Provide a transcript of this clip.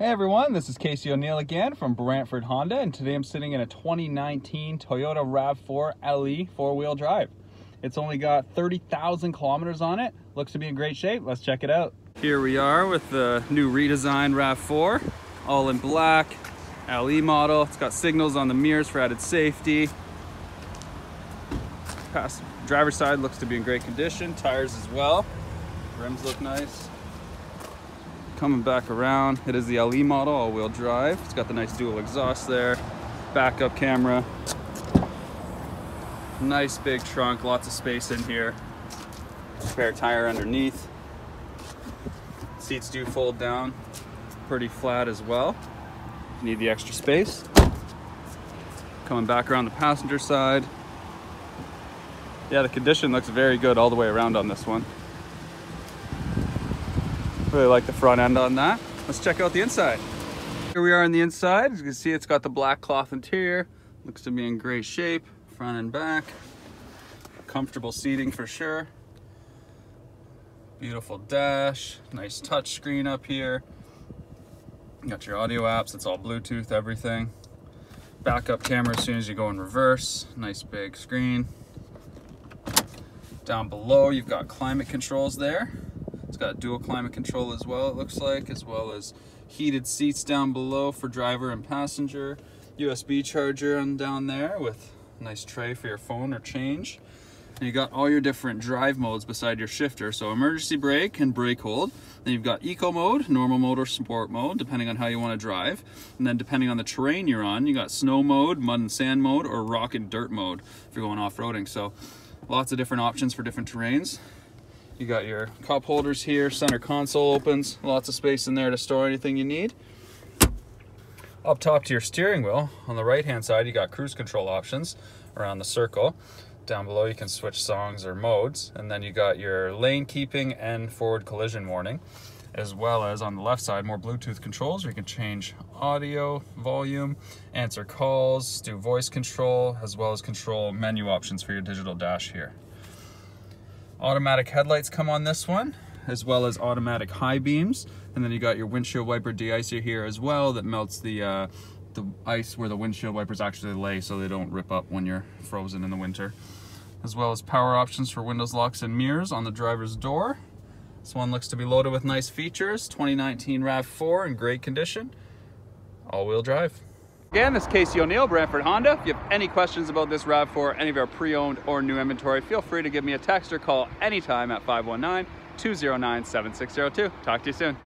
Hey everyone, this is Casey O'Neill again from Brantford Honda, and today I'm sitting in a 2019 Toyota RAV4 LE four-wheel drive. It's only got 30,000 kilometers on it. Looks to be in great shape. Let's check it out. Here we are with the new redesigned RAV4, all in black, LE model. It's got signals on the mirrors for added safety. Driver's side looks to be in great condition. Tires as well. Rims look nice coming back around. It is the LE model, all-wheel drive. It's got the nice dual exhaust there, backup camera. Nice big trunk, lots of space in here. Spare tire underneath. Seats do fold down, pretty flat as well. Need the extra space. Coming back around the passenger side. Yeah, the condition looks very good all the way around on this one. Really like the front end on that. Let's check out the inside. Here we are on the inside. As you can see, it's got the black cloth interior. Looks to be in great shape, front and back. Comfortable seating for sure. Beautiful dash, nice touch screen up here. You got your audio apps, it's all Bluetooth, everything. Backup camera as soon as you go in reverse. Nice big screen. Down below, you've got climate controls there. It's got dual climate control as well, it looks like, as well as heated seats down below for driver and passenger. USB charger on down there with a nice tray for your phone or change. And you got all your different drive modes beside your shifter. So emergency brake and brake hold. Then you've got eco mode, normal mode or sport mode, depending on how you want to drive. And then depending on the terrain you're on, you got snow mode, mud and sand mode, or rock and dirt mode if you're going off-roading. So lots of different options for different terrains. You got your cup holders here, center console opens, lots of space in there to store anything you need. Up top to your steering wheel, on the right hand side, you got cruise control options around the circle. Down below, you can switch songs or modes. And then you got your lane keeping and forward collision warning, as well as on the left side, more Bluetooth controls you can change audio, volume, answer calls, do voice control, as well as control menu options for your digital dash here. Automatic headlights come on this one, as well as automatic high beams. And then you got your windshield wiper de-icer here as well that melts the, uh, the ice where the windshield wipers actually lay so they don't rip up when you're frozen in the winter. As well as power options for windows, locks, and mirrors on the driver's door. This one looks to be loaded with nice features. 2019 RAV4 in great condition. All-wheel drive. Again, this is Casey O'Neill, Brantford Honda. If you have any questions about this RAV4, any of our pre-owned or new inventory, feel free to give me a text or call anytime at 519-209-7602. Talk to you soon.